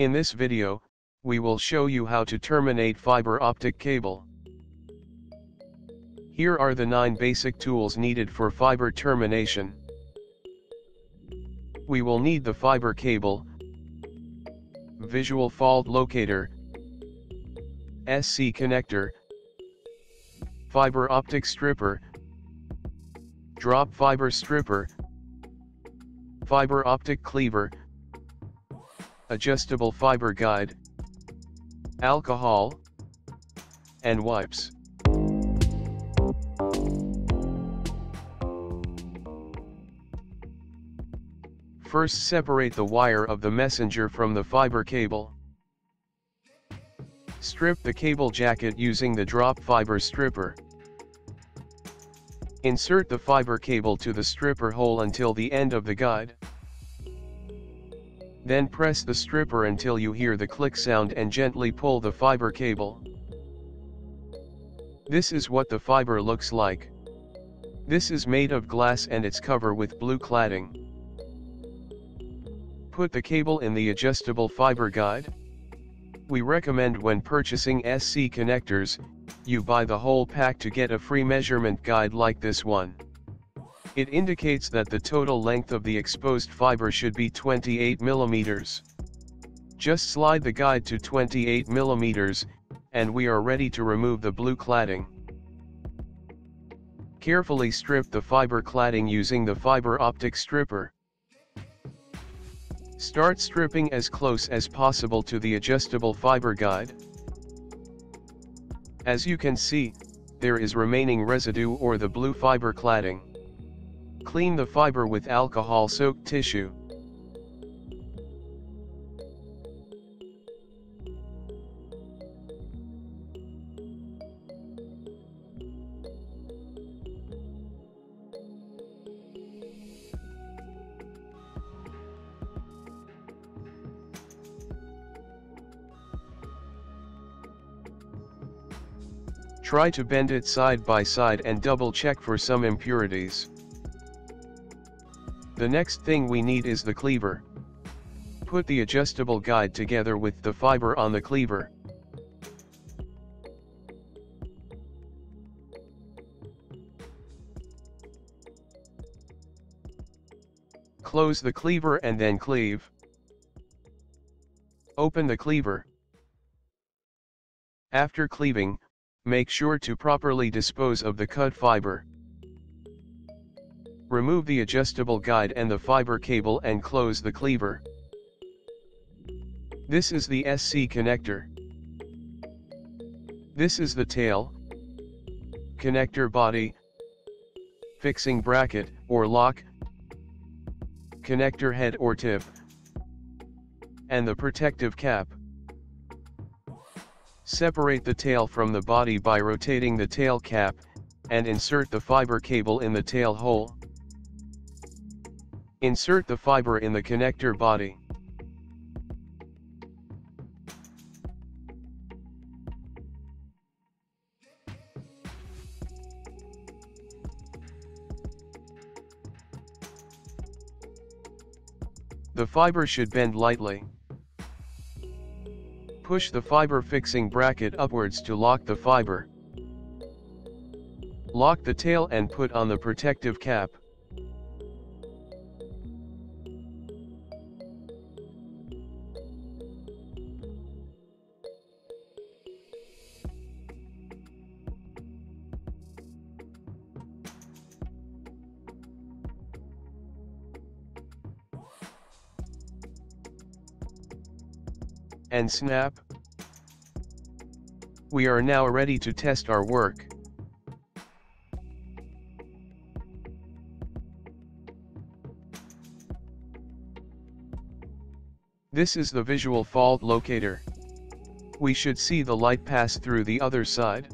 In this video, we will show you how to terminate fiber optic cable. Here are the 9 basic tools needed for fiber termination. We will need the fiber cable, visual fault locator, SC connector, fiber optic stripper, drop fiber stripper, fiber optic cleaver, adjustable fiber guide, alcohol, and wipes. First separate the wire of the messenger from the fiber cable. Strip the cable jacket using the drop fiber stripper. Insert the fiber cable to the stripper hole until the end of the guide. Then press the stripper until you hear the click sound and gently pull the fiber cable. This is what the fiber looks like. This is made of glass and it's covered with blue cladding. Put the cable in the adjustable fiber guide. We recommend when purchasing SC connectors, you buy the whole pack to get a free measurement guide like this one. It indicates that the total length of the exposed fiber should be 28 mm. Just slide the guide to 28 mm, and we are ready to remove the blue cladding. Carefully strip the fiber cladding using the fiber optic stripper. Start stripping as close as possible to the adjustable fiber guide. As you can see, there is remaining residue or the blue fiber cladding. Clean the fiber with alcohol-soaked tissue. Try to bend it side by side and double check for some impurities. The next thing we need is the cleaver. Put the adjustable guide together with the fiber on the cleaver. Close the cleaver and then cleave. Open the cleaver. After cleaving, Make sure to properly dispose of the cut fiber. Remove the adjustable guide and the fiber cable and close the cleaver. This is the SC connector. This is the tail, connector body, fixing bracket or lock, connector head or tip, and the protective cap. Separate the tail from the body by rotating the tail cap, and insert the fiber cable in the tail hole. Insert the fiber in the connector body. The fiber should bend lightly. Push the fiber fixing bracket upwards to lock the fiber. Lock the tail and put on the protective cap. And snap. We are now ready to test our work. This is the visual fault locator. We should see the light pass through the other side.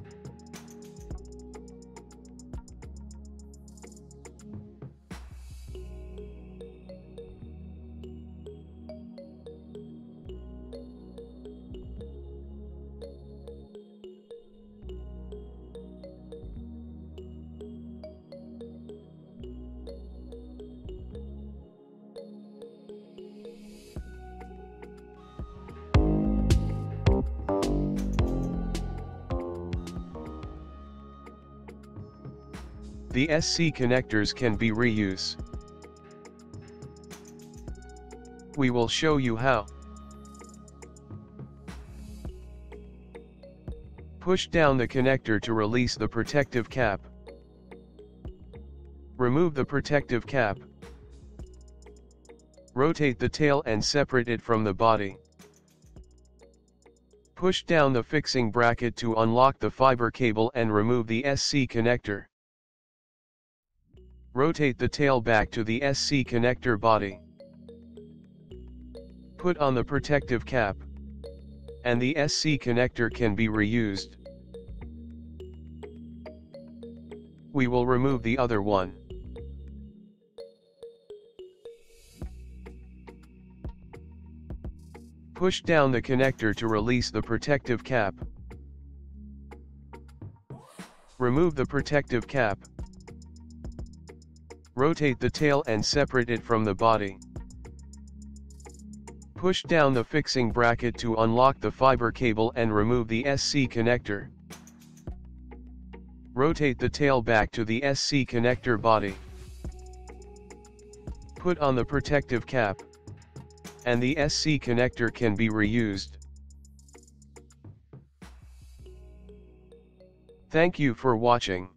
The SC connectors can be reused. We will show you how. Push down the connector to release the protective cap. Remove the protective cap. Rotate the tail and separate it from the body. Push down the fixing bracket to unlock the fiber cable and remove the SC connector. Rotate the tail back to the SC connector body. Put on the protective cap. And the SC connector can be reused. We will remove the other one. Push down the connector to release the protective cap. Remove the protective cap. Rotate the tail and separate it from the body. Push down the fixing bracket to unlock the fiber cable and remove the SC connector. Rotate the tail back to the SC connector body. Put on the protective cap and the SC connector can be reused. Thank you for watching.